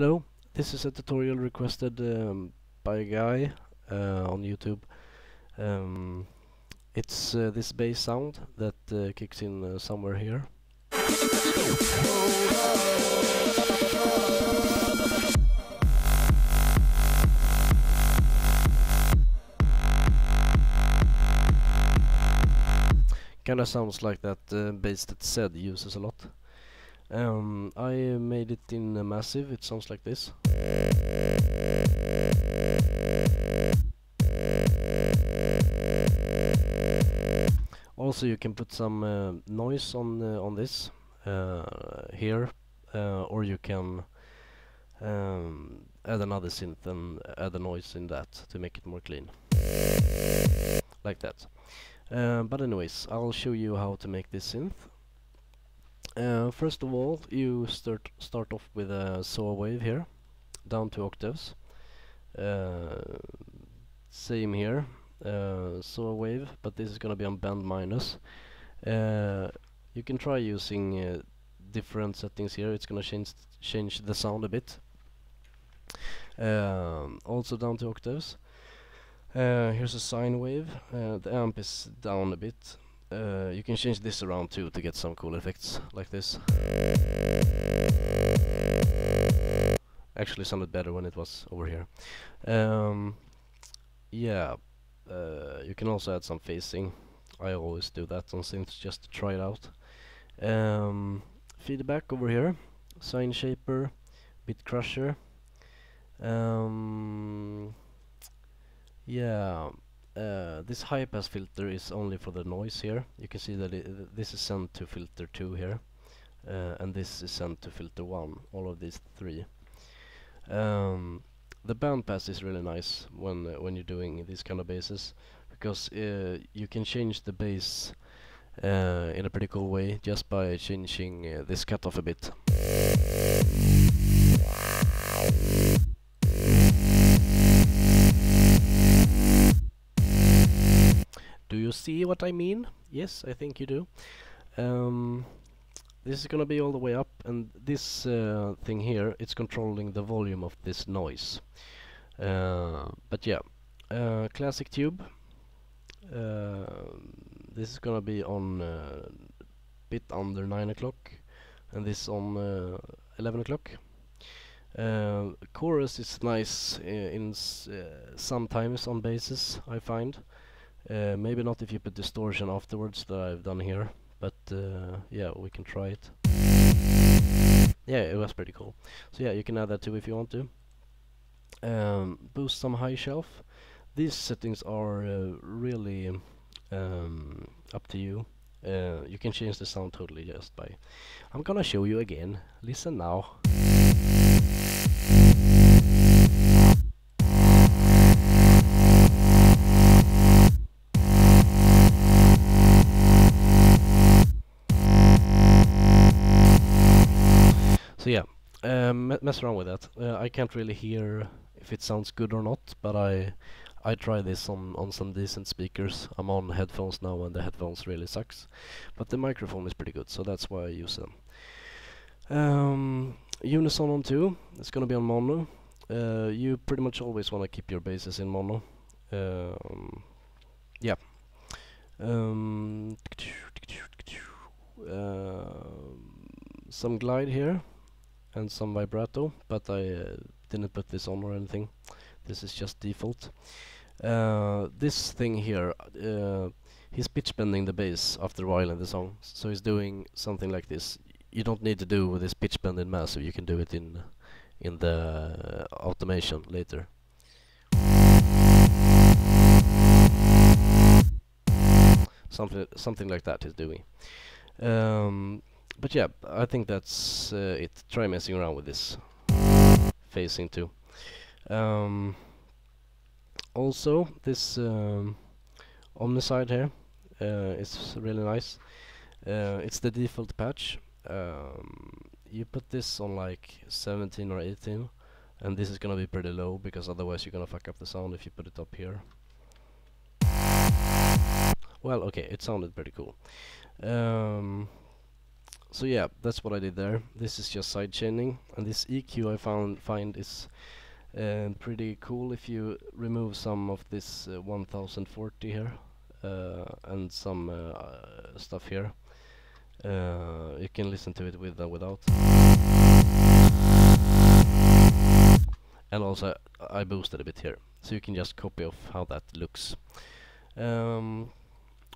Hello, this is a tutorial requested um, by a guy uh, on YouTube. Um, it's uh, this bass sound that uh, kicks in uh, somewhere here. Kinda sounds like that uh, bass that Zedd uses a lot. Um, I made it in uh, massive, it sounds like this. Also you can put some uh, noise on uh, on this uh, here, uh, or you can um, add another synth and add a noise in that to make it more clean. Like that. But anyways, I'll show you how to make this synth. Uh, first of all, you start start off with a saw wave here, down to octaves. Uh, same here, uh, saw wave, but this is gonna be on bend minus. Uh, you can try using uh, different settings here. It's gonna change change the sound a bit. Um, also down to octaves. Uh, here's a sine wave. The amp is down a bit. Uh, you can change this around too to get some cool effects like this. Actually sounded better when it was over here. Um, yeah, uh, you can also add some phasing. I always do that on synths just to try it out. Um, feedback over here, sine shaper, bit crusher. Um, yeah, uh, this high pass filter is only for the noise here. You can see that it, this is sent to filter 2 here, uh, and this is sent to filter 1, all of these three. Um, the band pass is really nice when uh, when you're doing these kind of basses because uh, you can change the bass uh, in a pretty cool way just by changing this cutoff a bit. What I mean? Yes, I think you do. Um, this is gonna be all the way up, and this uh, thing here, it's controlling the volume of this noise. Uh, but yeah, uh, classic tube. Uh, this is gonna be on uh, bit under 9 o'clock, and this on uh, 11 o'clock. Uh, chorus is nice in s sometimes on basses, I find. Uh, maybe not if you put distortion afterwards that I've done here, but uh, yeah, we can try it. Yeah, it was pretty cool. So yeah, you can add that too if you want to. Um, boost some high shelf. These settings are uh, really um, up to you. Uh, you can change the sound totally just by... I'm gonna show you again. Listen now. So yeah, um, mess around with that. Uh, I can't really hear if it sounds good or not, but I I try this on on some decent speakers. I'm on headphones now, and the headphones really sucks, but the microphone is pretty good, so that's why I use them. Um, unison on two. It's gonna be on mono. Uh, you pretty much always want to keep your basses in mono. Um, yeah. Um, uh, some glide here and some vibrato, but I uh, didn't put this on or anything. This is just default. Uh, this thing here, uh, he's pitch bending the bass after a while in the song, so he's doing something like this. You don't need to do this pitch bend in massive. You can do it in in the automation later. Something something like that he's doing. Um, but yeah, I think that's uh, it. Try messing around with this phasing too. Um, also, this um, Omnicide here uh, is really nice. Uh, it's the default patch. Um, you put this on like 17 or 18 and this is gonna be pretty low because otherwise you're gonna fuck up the sound if you put it up here. Well, okay, it sounded pretty cool. Um, so yeah, that's what I did there. This is just sidechaining, and this EQ I found find is uh, pretty cool if you remove some of this uh, 1040 here uh, and some uh, stuff here. Uh, you can listen to it with and without. And also I boosted a bit here, so you can just copy off how that looks. Um,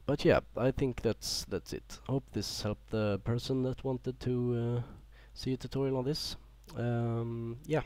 but yeah, I think that's that's it. Hope this helped the person that wanted to uh, see a tutorial on this. Um, yeah.